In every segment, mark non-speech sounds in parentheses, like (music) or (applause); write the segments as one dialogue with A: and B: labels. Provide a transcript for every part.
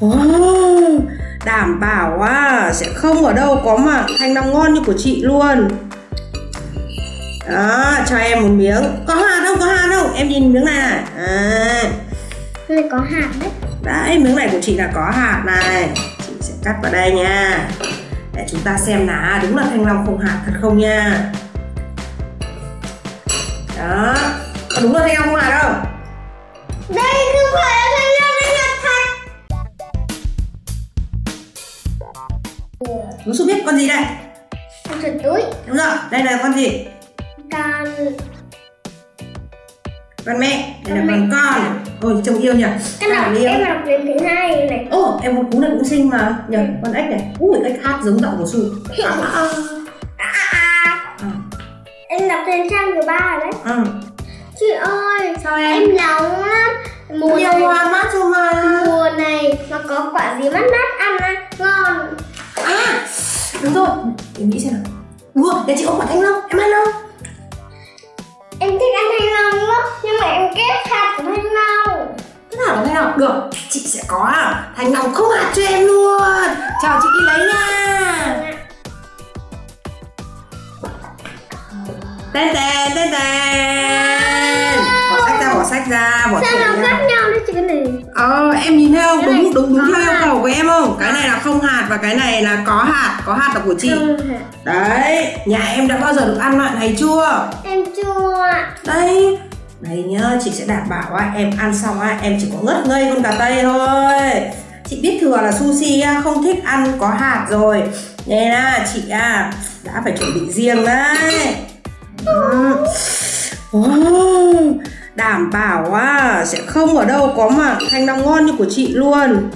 A: wow, đảm bảo à, sẽ không ở đâu có mà thanh long ngon như của chị luôn. Đó cho em một miếng. Có hạt không? Có hạt không? Em nhìn miếng này. Này à,
B: này có hạt đấy.
A: Đấy miếng này của chị là có hạt này. Chị sẽ cắt vào đây nha. Để chúng ta xem là đúng là thanh long không hạt thật không nha. Đó. Có đúng là thanh long không hạt không?
B: Đây không phải
A: Tú Su biết con gì đây?
B: Con chuột túi
A: đúng rồi đây là con gì?
B: Con
A: con mẹ đây là
B: Con
A: con con. Ôi trông yêu nhỉ?
B: Nào
A: Nào, yêu.
B: em đọc đến thứ hai này
A: Ồ, em con cú này cũng xinh mà. Nhỉ con ếch này. Ui ếch hát giống giọng của su à, à,
B: à, à. em đọc trên trang thứ ba đấy.
A: À.
B: chị ơi
A: sao em?
B: em nóng lắm. Mùa
A: nhiều
B: này
A: hoa mắt cho mà
B: mùa này nó có quả gì mát mát
A: đúng rồi. Em nghĩ xem nào. Rồi để chị ôm quả thanh long? Em ăn không?
B: Em thích ăn thanh long lắm nhưng mà em ghét hạt của thanh long.
A: Thế nào là thanh long? Được chị sẽ có à, thanh long không hạt cho em luôn. Chào chị đi lấy nha. Tên tên tên tên. Bỏ sách ra bỏ sách ra bỏ
B: nó
A: ra Ờ, em nhìn thấy không? Đúng đúng đúng
B: có
A: theo yêu cầu của em không? Cái này là không hạt và cái này là có hạt, có hạt là của chị.
B: Hạt.
A: Đấy, nhà em đã bao giờ được ăn loại này chưa?
B: em chua
A: Đây, đây nhá, chị sẽ đảm bảo á, em ăn xong á, em chỉ có ngất ngây con cà tây thôi. Chị biết thừa là sushi á, không thích ăn có hạt rồi. Nên là chị à, đã phải chuẩn bị riêng đấy. Ừ. Wow, đảm bảo á, sẽ không ở đâu có mà thanh long ngon như của chị luôn.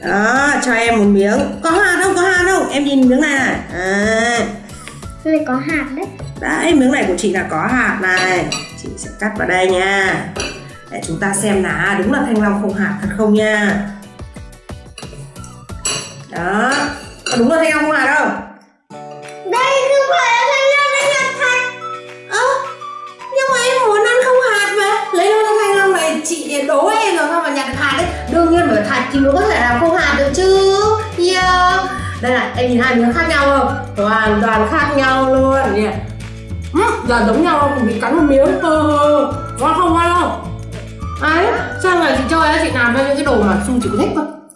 A: Đó, cho em một miếng. Có hạt không? Có hạt không? Em nhìn miếng này này. À,
B: cái này có hạt đấy
A: Đấy, miếng này của chị là có hạt này Chị sẽ cắt vào đây nha Để chúng ta xem là đúng là thanh long không hạt thật không nha Đó Có đúng là thanh long không hạt không? Thì mới có thể làm không hạt được chứ? Yeah Đây này, em nhìn hai miếng khác nhau không? Hoàn toàn khác nhau luôn. Nhỉ Ừ, là giống nhau không? Bị cắn một miếng. Ừ, Ngon không? Ngon không? Ấy, sao ngày chị chơi á, chị làm ra những cái đồ mà Su chị có thích không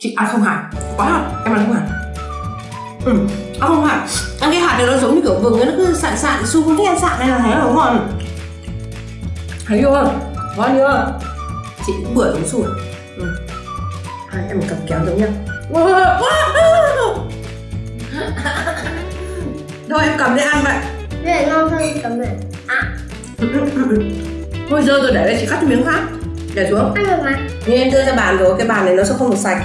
A: Chị ăn không hạt, quá hạt, em ăn không hạt Ừ, ăn không hạt Ăn cái hạt này nó giống như kiểu vừng ấy, nó cứ sạn sạn Su không thích ăn sạn này là thấy là đúng ngon Thấy chưa? Ngon chưa? Chị cũng bưởi giống Su? Ừ Hai em cầm kéo giống nhau. (laughs) Thôi em cầm để ăn vậy
B: là ngon hơn tấm này. À. (laughs)
A: Thôi dơ rồi để đây chị cắt miếng khác. Để xuống.
B: Ăn được mà.
A: Nhưng em đưa ra bàn rồi, cái bàn này nó sẽ không được sạch.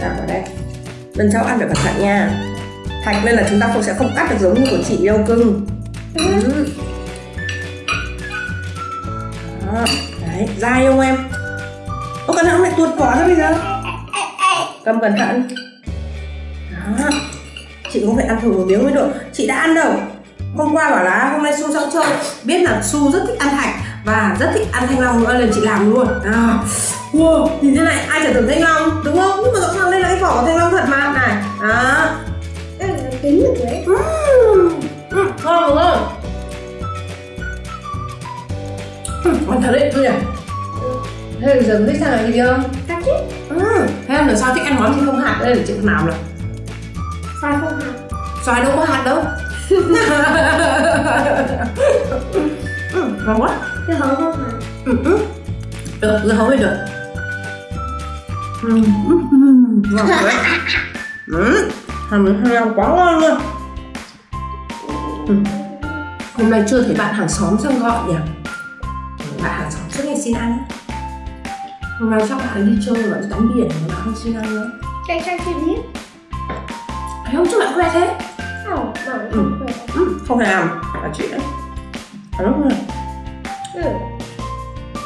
A: Đặt vào đây. Lần sau ăn phải cẩn thận nha. Thạch nên là chúng ta cũng sẽ không cắt được giống như của chị đâu cưng.
B: Ừ.
A: ừ. Đó, Đấy, dai không em? Ô cẩn thận lại tuột vỏ ra bây giờ Cầm cẩn thận. Đó. Chị cũng phải ăn thử một miếng mới được Chị đã ăn đâu? Hôm qua bảo là hôm nay Su sang chơi. Biết là Su rất thích ăn thạch Và rất thích ăn thanh long nữa nên chị làm luôn. À. Wow, nhìn thế này ai chả tưởng thanh long Đúng không? Nhưng mà rõ ràng đây là cái vỏ của thanh long thật mà. Này, đó.
B: Đây là kính được đấy.
A: Uhm, uhm, ngon đúng không? Uhm, ngon thật đấy, tôi nhỉ. Thế bây giờ có thích sang này gì không?
B: cắt chứ
A: Ừ, thế là sao thích ăn món gì không hạt? Đây chị làm nào
B: xoài không hạt.
A: Xoài đâu có hạt đâu. Ừ, ngon quá.
B: Cái hấu không hạt?
A: Ừ, ừ. Được, dưa hấu thì được. Ừ, Ngon quá. Ừ, Hàm miếng heo quá ngon luôn. Ừ. Hôm nay chưa thấy bạn hàng xóm sang gọi nhỉ? Bạn hàng xóm suốt ngày xin ăn Hôm nay chắc bạn đi chơi bạn tắm biển mà bạn không xin ăn nữa.
B: Cái cái chị biết
A: Thấy không? Chứ bạn khoe thế.
B: Không
A: Ừ.
B: không phải
A: ừ, Không thể làm. Là chị đấy. Phải không nào
B: ừ.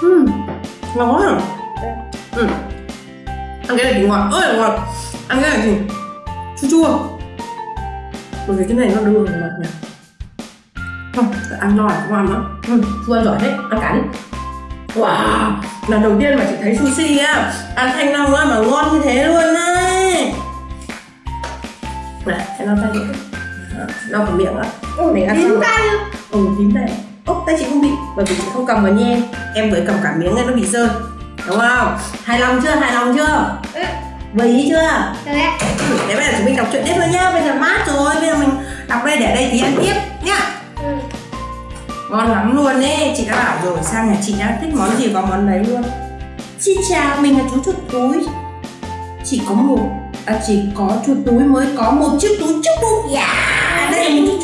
A: Ừ, ngon quá Ừ. Ăn cái này thì ngọt, ơi ngọt Ăn cái này thì chua chua. Bởi vì cái này nó đường mà nhỉ. Không, ăn no là không ăn nữa Ừ, chua giỏi đấy, ăn cả đi Wow, lần đầu tiên mà chị thấy sushi á Ăn thanh long á mà ngon như thế luôn đấy Này, em lau tay đi Lau cả miệng á Mình ăn xong
B: tay
A: Ừ, tím tay Ốc, tay chị không bị Bởi vì chị không cầm vào nhem Em vừa cầm cả miếng ấy nó bị rơi Đúng không? Hài lòng chưa? Hài lòng chưa?
B: Ừ.
A: Vừa ý chưa?
B: Được ạ
A: Ừ, Thế bây giờ chúng mình đọc truyện tiếp thôi nhá Bây giờ mát rồi Bây giờ mình đọc đây để đây tí ăn tiếp
B: Ừ.
A: Ngon lắm luôn ấy. Chị đã bảo rồi sang nhà chị đã thích món gì có món đấy luôn. Xin chào mình là chú chuột túi. Chỉ có một à, Chỉ có chuột túi mới có một chiếc túi chúc bụng. Dạ Đây là một chiếc